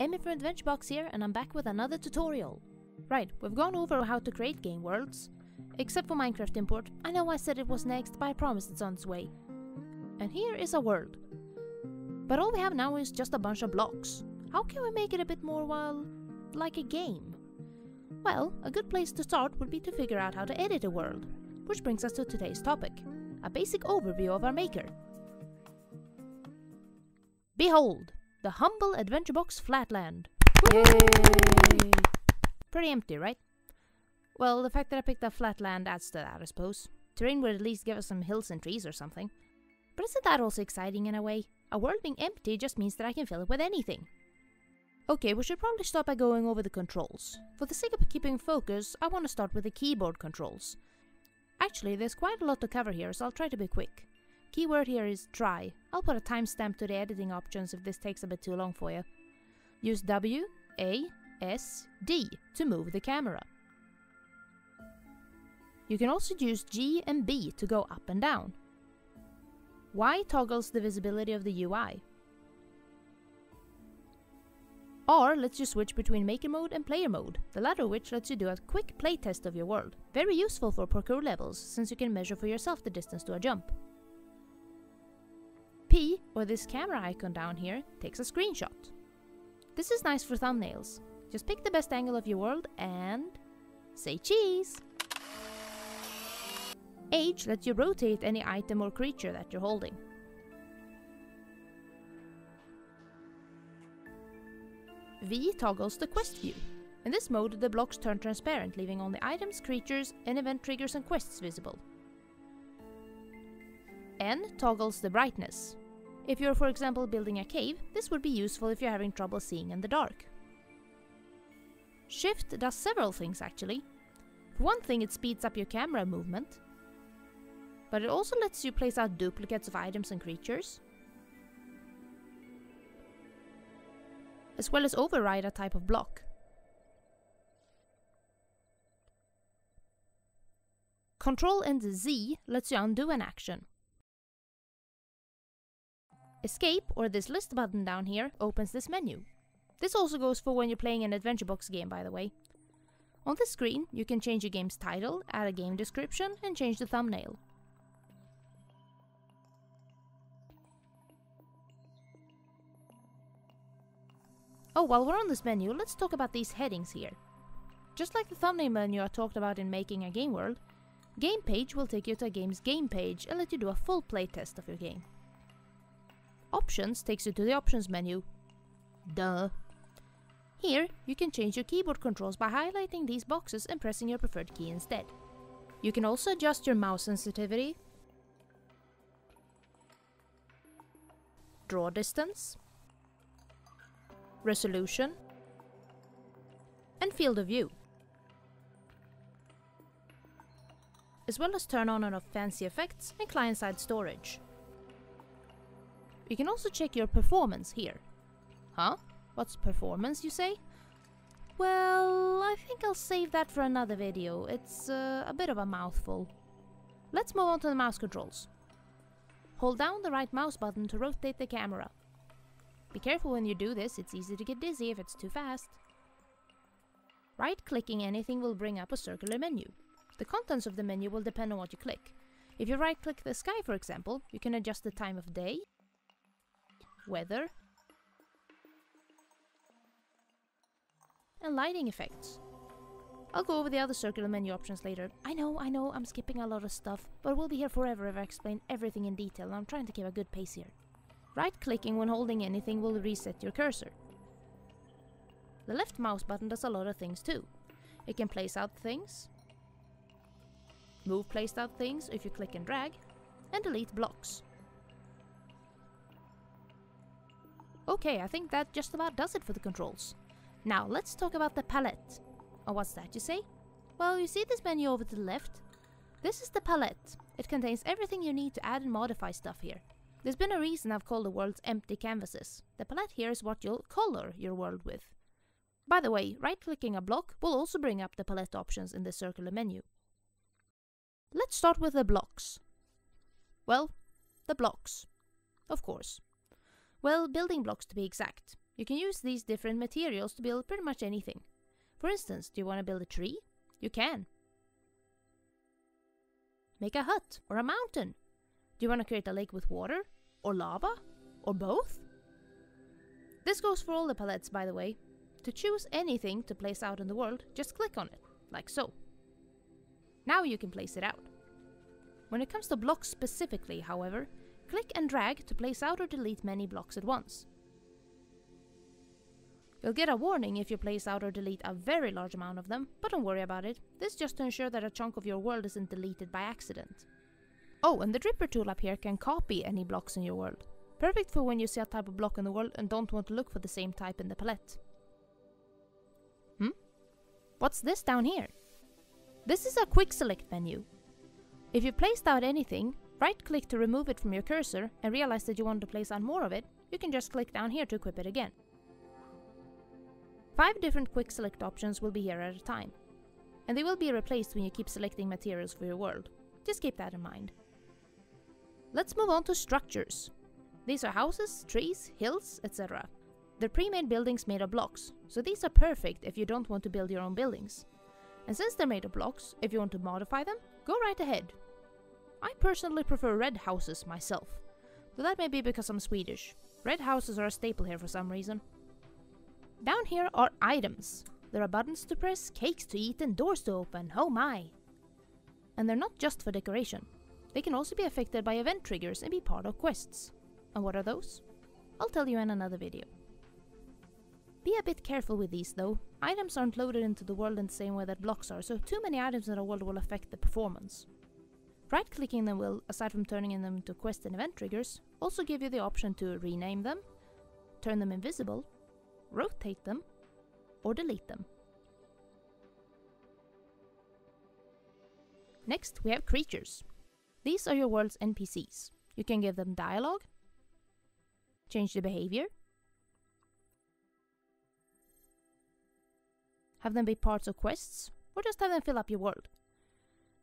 Emmy from AdventureBox here and I'm back with another tutorial. Right, we've gone over how to create game worlds. Except for Minecraft import, I know I said it was next, but I promised it's on its way. And here is a world. But all we have now is just a bunch of blocks. How can we make it a bit more, well, like a game? Well, a good place to start would be to figure out how to edit a world, which brings us to today's topic, a basic overview of our maker. Behold, the humble AdventureBox Flatland. Yay! Pretty empty, right? Well, the fact that I picked up Flatland adds to that, I suppose. Terrain would at least give us some hills and trees or something. But isn't that also exciting in a way? A world being empty just means that I can fill it with anything. Okay, we should probably start by going over the controls. For the sake of keeping focus, I want to start with the keyboard controls. Actually, there's quite a lot to cover here, so I'll try to be quick. Keyword here is try. I'll put a timestamp to the editing options if this takes a bit too long for you. Use W, A, S, D to move the camera. You can also use G and B to go up and down. Y toggles the visibility of the UI. R lets you switch between maker mode and player mode, the latter which lets you do a quick playtest of your world. Very useful for parkour levels, since you can measure for yourself the distance to a jump. P, or this camera icon down here, takes a screenshot. This is nice for thumbnails. Just pick the best angle of your world and... say cheese! H lets you rotate any item or creature that you're holding. V toggles the quest view. In this mode, the blocks turn transparent, leaving only items, creatures, and event triggers and quests visible. N toggles the brightness. If you're for example building a cave, this would be useful if you're having trouble seeing in the dark. Shift does several things actually. For one thing it speeds up your camera movement, but it also lets you place out duplicates of items and creatures, as well as override a type of block. Control and Z lets you undo an action. Escape, or this list button down here, opens this menu. This also goes for when you're playing an AdventureBox game, by the way. On the screen, you can change your game's title, add a game description, and change the thumbnail. Oh, while we're on this menu, let's talk about these headings here. Just like the thumbnail menu I talked about in making a game world, Game Page will take you to a game's game page and let you do a full playtest of your game. Options takes you to the options menu. Duh. Here, you can change your keyboard controls by highlighting these boxes and pressing your preferred key instead. You can also adjust your mouse sensitivity, draw distance, resolution, and field of view. As well as turn on and off fancy effects and client-side storage. You can also check your performance here. Huh? What's performance, you say? Well, I think I'll save that for another video. It's uh, a bit of a mouthful. Let's move on to the mouse controls. Hold down the right mouse button to rotate the camera. Be careful when you do this, it's easy to get dizzy if it's too fast. Right-clicking anything will bring up a circular menu. The contents of the menu will depend on what you click. If you right-click the sky, for example, you can adjust the time of day, weather, and lighting effects. I'll go over the other circular menu options later. I know, I know, I'm skipping a lot of stuff, but we'll be here forever if I explain everything in detail and I'm trying to keep a good pace here. Right-clicking when holding anything will reset your cursor. The left mouse button does a lot of things too. It can place out things, move placed out things if you click and drag, and delete blocks. Okay, I think that just about does it for the controls. Now let's talk about the palette. Oh, what's that you say? Well, you see this menu over to the left? This is the palette. It contains everything you need to add and modify stuff here. There's been a reason I've called the worlds empty canvases. The palette here is what you'll color your world with. By the way, right-clicking a block will also bring up the palette options in the circular menu. Let's start with the blocks. Well, the blocks. Of course. Well, building blocks to be exact. You can use these different materials to build pretty much anything. For instance, do you want to build a tree? You can. Make a hut or a mountain. Do you want to create a lake with water? Or lava? Or both? This goes for all the palettes, by the way. To choose anything to place out in the world, just click on it, like so. Now you can place it out. When it comes to blocks specifically, however, click and drag to place out or delete many blocks at once. You'll get a warning if you place out or delete a very large amount of them, but don't worry about it. This is just to ensure that a chunk of your world isn't deleted by accident. Oh, and the Dripper tool up here can copy any blocks in your world. Perfect for when you see a type of block in the world and don't want to look for the same type in the palette. Hmm? What's this down here? This is a quick select menu. If you placed out anything, right click to remove it from your cursor and realize that you want to place on more of it, you can just click down here to equip it again. Five different quick select options will be here at a time, and they will be replaced when you keep selecting materials for your world. Just keep that in mind. Let's move on to structures. These are houses, trees, hills, etc. They're pre-made buildings made of blocks, so these are perfect if you don't want to build your own buildings. And since they're made of blocks, if you want to modify them, go right ahead. I personally prefer red houses myself, though that may be because I'm Swedish. Red houses are a staple here for some reason. Down here are items. There are buttons to press, cakes to eat, and doors to open. Oh my! And they're not just for decoration. They can also be affected by event triggers and be part of quests. And what are those? I'll tell you in another video. Be a bit careful with these though. Items aren't loaded into the world in the same way that blocks are, so too many items in a world will affect the performance. Right-clicking them will, aside from turning them into quest and event triggers, also give you the option to rename them, turn them invisible, rotate them, or delete them. Next, we have creatures. These are your world's NPCs. You can give them dialogue, change the behavior, have them be parts of quests, or just have them fill up your world.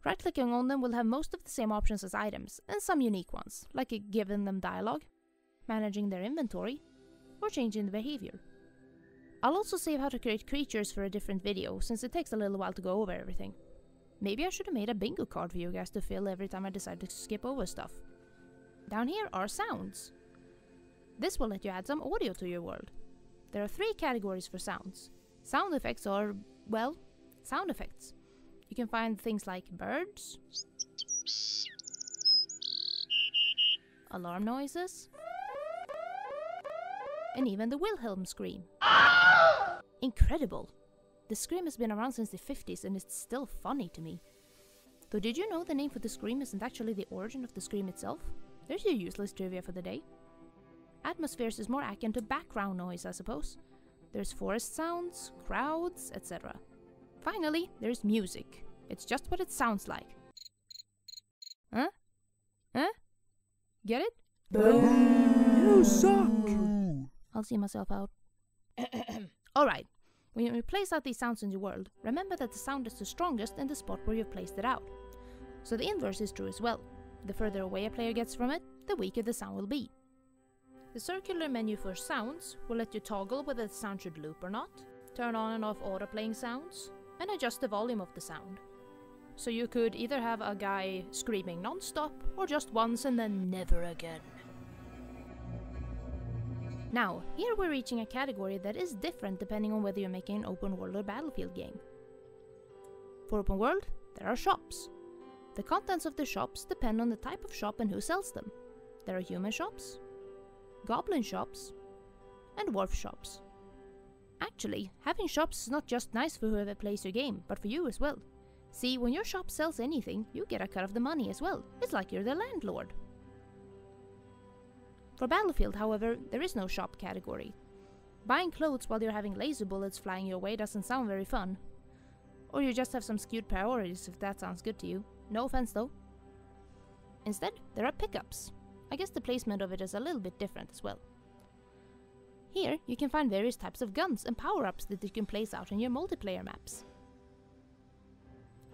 Right clicking on them will have most of the same options as items, and some unique ones, like giving them dialogue, managing their inventory, or changing the behavior. I'll also save how to create creatures for a different video, since it takes a little while to go over everything. Maybe I should have made a bingo card for you guys to fill every time I decide to skip over stuff. Down here are sounds. This will let you add some audio to your world. There are three categories for sounds. Sound effects are, well, sound effects. You can find things like birds, alarm noises, and even the Wilhelm scream. Incredible! The scream has been around since the 50s and it's still funny to me. Though did you know the name for the scream isn't actually the origin of the scream itself? There's your useless trivia for the day. Atmospheres is more akin to background noise, I suppose. There's forest sounds, crowds, etc. Finally, there's music. It's just what it sounds like. Huh? Huh? Get it? Boom! You suck! I'll see myself out. Alright, when you place out these sounds in the world, remember that the sound is the strongest in the spot where you've placed it out. So the inverse is true as well. The further away a player gets from it, the weaker the sound will be. The circular menu for sounds will let you toggle whether the sound should loop or not, turn on and off auto playing sounds, and adjust the volume of the sound. So you could either have a guy screaming non-stop, or just once and then never again. Now, here we're reaching a category that is different depending on whether you're making an open world or battlefield game. For open world, there are shops. The contents of the shops depend on the type of shop and who sells them. There are human shops, goblin shops, and dwarf shops. Actually, having shops is not just nice for whoever plays your game, but for you as well. See, when your shop sells anything, you get a cut of the money as well. It's like you're the landlord. For Battlefield, however, there is no shop category. Buying clothes while you're having laser bullets flying your way doesn't sound very fun. Or you just have some skewed priorities if that sounds good to you. No offense though. Instead, there are pickups. I guess the placement of it is a little bit different as well. Here, you can find various types of guns and power-ups that you can place out in your multiplayer maps.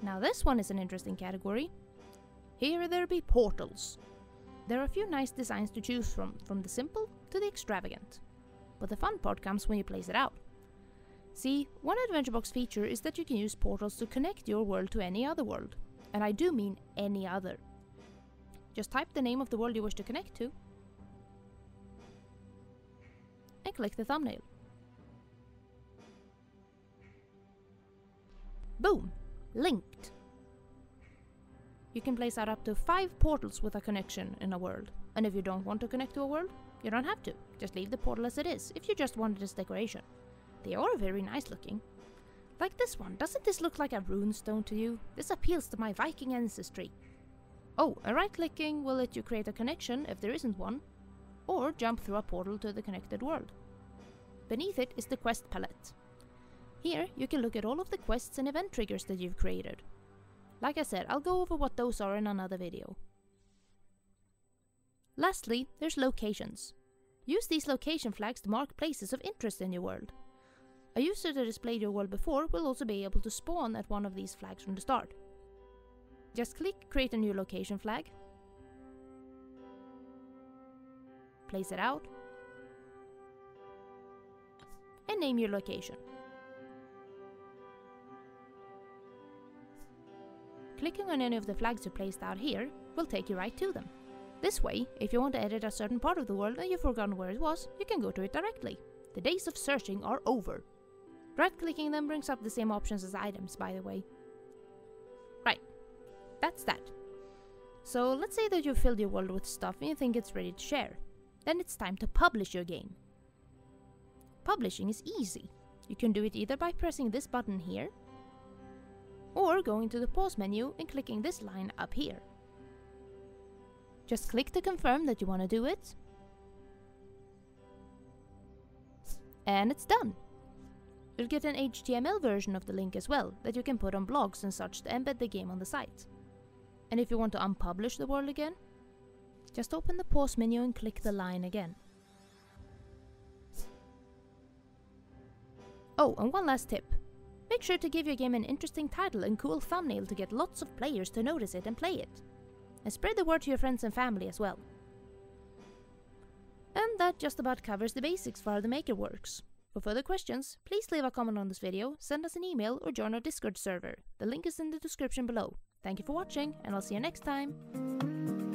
Now this one is an interesting category. Here there be portals. There are a few nice designs to choose from, from the simple to the extravagant. but the fun part comes when you place it out. See, one Adventure Box feature is that you can use portals to connect your world to any other world. And I do mean any other. Just type the name of the world you wish to connect to and click the thumbnail. Boom! Linked! You can place out up to 5 portals with a connection in a world. And if you don't want to connect to a world, you don't have to. Just leave the portal as it is, if you just wanted this decoration. They are very nice looking. Like this one, doesn't this look like a runestone to you? This appeals to my Viking ancestry. Oh, and right clicking will let you create a connection if there isn't one, or jump through a portal to the connected world. Beneath it is the quest palette. Here you can look at all of the quests and event triggers that you've created. Like I said, I'll go over what those are in another video. Lastly, there's locations. Use these location flags to mark places of interest in your world. A user that has played your world before will also be able to spawn at one of these flags from the start. Just click create a new location flag, place it out, and name your location. Clicking on any of the flags you placed out here will take you right to them. This way, if you want to edit a certain part of the world and you've forgotten where it was, you can go to it directly. The days of searching are over. Right-clicking them brings up the same options as items, by the way. Right, that's that. So let's say that you've filled your world with stuff and you think it's ready to share. Then it's time to publish your game. Publishing is easy. You can do it either by pressing this button here, or going to the pause menu and clicking this line up here. Just click to confirm that you want to do it, and it's done. You'll get an HTML version of the link as well that you can put on blogs and such to embed the game on the site. And if you want to unpublish the world again, just open the pause menu and click the line again. Oh, and one last tip. Make sure to give your game an interesting title and cool thumbnail to get lots of players to notice it and play it. And spread the word to your friends and family as well. And that just about covers the basics for how the Maker works. For further questions, please leave a comment on this video, send us an email or join our Discord server. The link is in the description below. Thank you for watching and I'll see you next time.